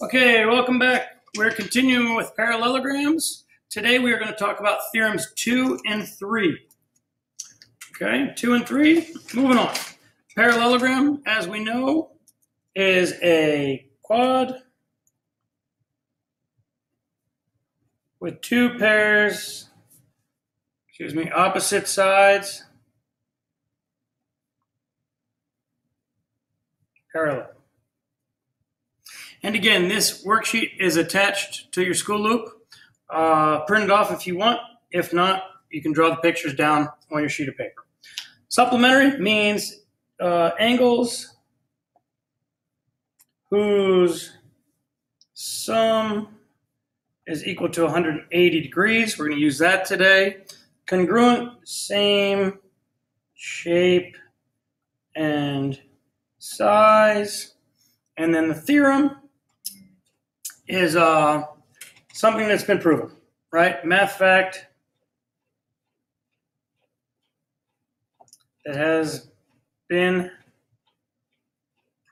Okay, welcome back. We're continuing with parallelograms. Today we are going to talk about theorems 2 and 3. Okay, 2 and 3. Moving on. Parallelogram, as we know, is a quad with two pairs, excuse me, opposite sides parallel. And again, this worksheet is attached to your school loop. Uh, print it off if you want. If not, you can draw the pictures down on your sheet of paper. Supplementary means uh, angles whose sum is equal to 180 degrees. We're going to use that today. Congruent, same shape and size. And then the theorem is uh, something that's been proven, right? Math fact that has been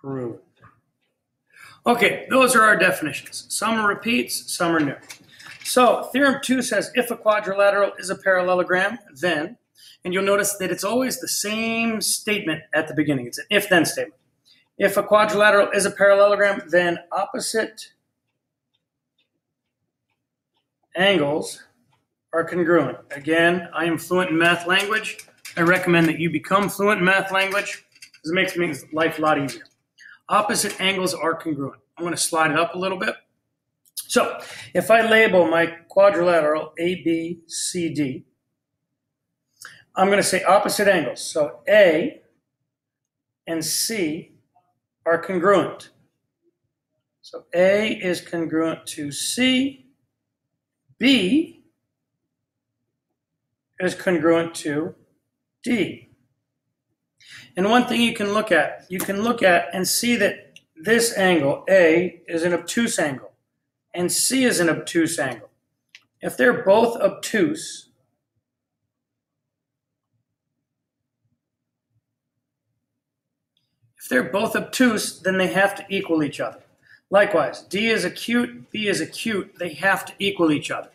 proven. Okay, those are our definitions. Some are repeats, some are new. So, theorem two says if a quadrilateral is a parallelogram, then, and you'll notice that it's always the same statement at the beginning. It's an if then statement. If a quadrilateral is a parallelogram, then opposite angles are congruent. Again, I am fluent in math language. I recommend that you become fluent in math language because it makes me life a lot easier. Opposite angles are congruent. I'm going to slide it up a little bit. So if I label my quadrilateral A, B, C, D, I'm going to say opposite angles. So A and C are congruent. So A is congruent to C, B is congruent to D. And one thing you can look at, you can look at and see that this angle, A, is an obtuse angle, and C is an obtuse angle. If they're both obtuse, if they're both obtuse, then they have to equal each other. Likewise, D is acute, B is acute. They have to equal each other.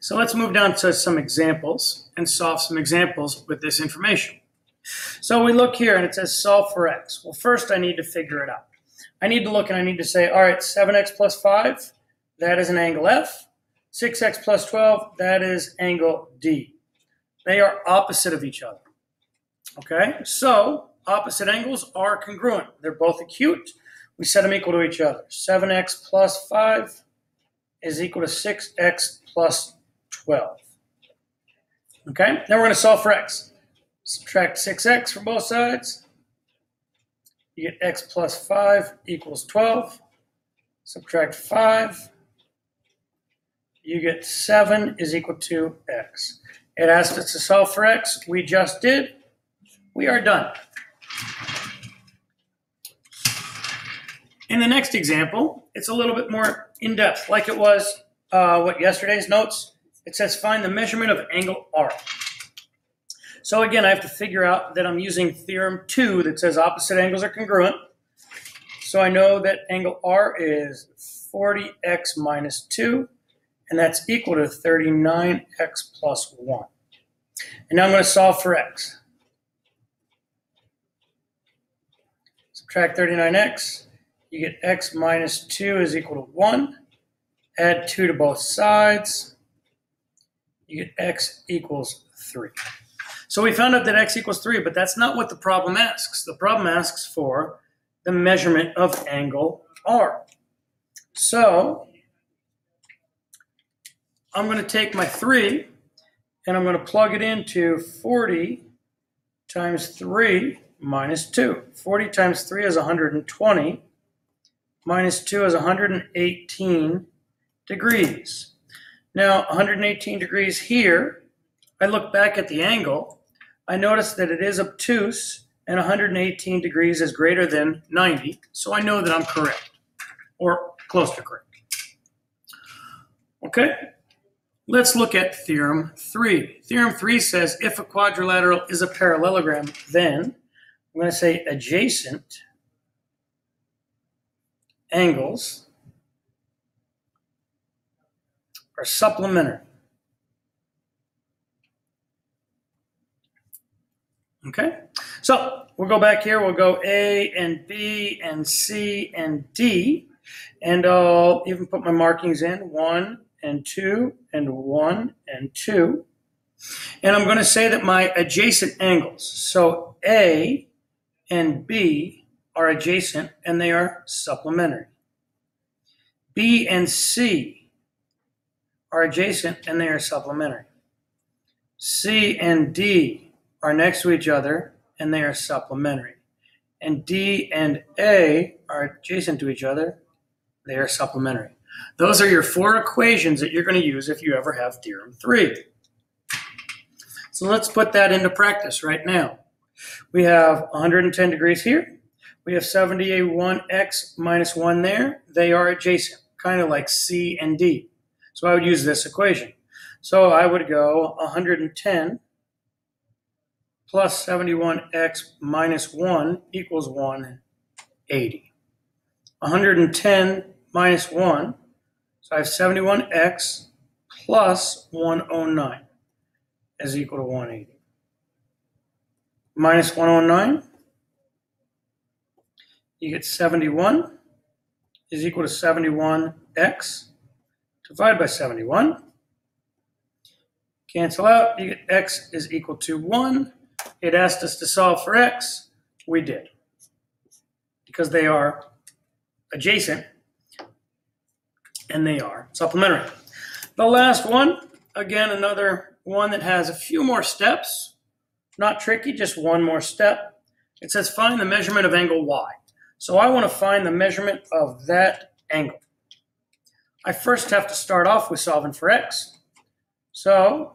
So let's move down to some examples and solve some examples with this information. So we look here and it says solve for x. Well, first I need to figure it out. I need to look and I need to say, all right, 7x plus 5, that is an angle F. 6x plus 12, that is angle D. They are opposite of each other. Okay, so opposite angles are congruent. They're both acute we set them equal to each other. 7x plus 5 is equal to 6x plus 12. Okay, now we're going to solve for x. Subtract 6x from both sides. You get x plus 5 equals 12. Subtract 5. You get 7 is equal to x. It asked us to solve for x. We just did. We are done. In the next example, it's a little bit more in-depth, like it was uh, what yesterday's notes. It says find the measurement of angle R. So again, I have to figure out that I'm using theorem 2 that says opposite angles are congruent. So I know that angle R is 40x minus 2, and that's equal to 39x plus 1. And now I'm going to solve for x. Subtract 39x you get x minus 2 is equal to 1. Add 2 to both sides. You get x equals 3. So we found out that x equals 3, but that's not what the problem asks. The problem asks for the measurement of angle r. So I'm going to take my 3 and I'm going to plug it into 40 times 3 minus 2. 40 times 3 is 120 minus 2 is 118 degrees. Now, 118 degrees here, I look back at the angle, I notice that it is obtuse, and 118 degrees is greater than 90, so I know that I'm correct, or close to correct. Okay, let's look at theorem 3. Theorem 3 says if a quadrilateral is a parallelogram, then I'm going to say adjacent angles are supplementary. Okay, so we'll go back here. We'll go A and B and C and D. And I'll even put my markings in one and two and one and two. And I'm going to say that my adjacent angles, so A and B are adjacent and they are supplementary. B and C are adjacent and they are supplementary. C and D are next to each other and they are supplementary. And D and A are adjacent to each other, they are supplementary. Those are your four equations that you're going to use if you ever have theorem 3. So let's put that into practice right now. We have 110 degrees here. We have 71x minus 1 there. They are adjacent, kind of like C and D. So I would use this equation. So I would go 110 plus 71x minus 1 equals 180. 110 minus 1, so I have 71x plus 109 is equal to 180. Minus 109, you get 71 is equal to 71x divided by 71. Cancel out, you get x is equal to 1. It asked us to solve for x. We did. Because they are adjacent and they are supplementary. The last one, again, another one that has a few more steps. Not tricky, just one more step. It says find the measurement of angle y. So I want to find the measurement of that angle. I first have to start off with solving for x. So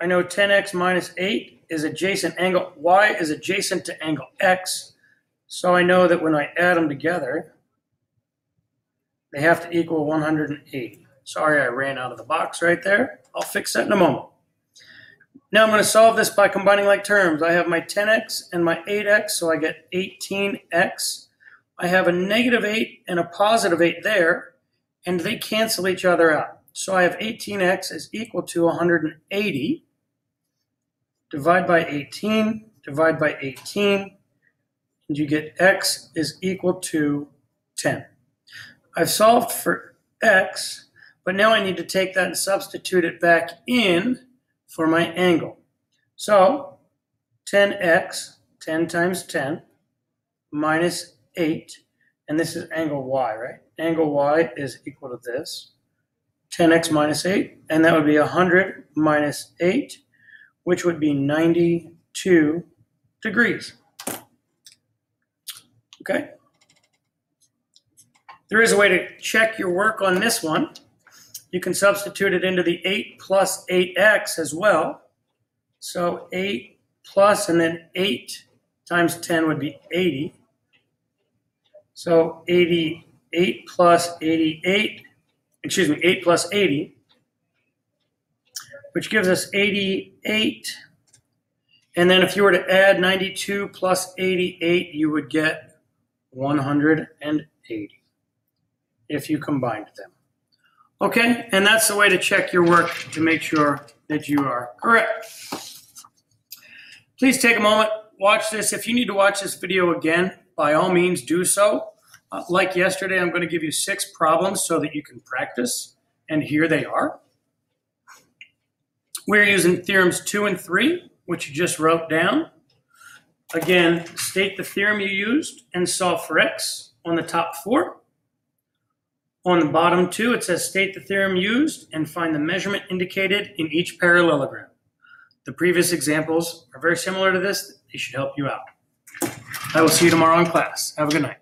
I know 10x minus 8 is adjacent angle, y is adjacent to angle x. So I know that when I add them together, they have to equal 180. Sorry, I ran out of the box right there. I'll fix that in a moment. Now I'm going to solve this by combining like terms. I have my 10x and my 8x, so I get 18x. I have a negative 8 and a positive 8 there, and they cancel each other out. So I have 18x is equal to 180. Divide by 18, divide by 18, and you get x is equal to 10. I've solved for x, but now I need to take that and substitute it back in for my angle. So 10x, 10 times 10, minus 8, and this is angle y, right? Angle y is equal to this, 10x minus 8, and that would be 100 minus 8, which would be 92 degrees. Okay? There is a way to check your work on this one. You can substitute it into the 8 plus 8x as well. So 8 plus and then 8 times 10 would be 80. So 88 plus 88, excuse me, 8 plus 80, which gives us 88. And then if you were to add 92 plus 88, you would get 180 if you combined them. Okay, and that's the way to check your work to make sure that you are correct. Please take a moment, watch this. If you need to watch this video again, by all means do so. Uh, like yesterday, I'm going to give you six problems so that you can practice, and here they are. We're using theorems two and three, which you just wrote down. Again, state the theorem you used and solve for x on the top four. On the bottom two, it says state the theorem used and find the measurement indicated in each parallelogram. The previous examples are very similar to this. They should help you out. I will see you tomorrow in class. Have a good night.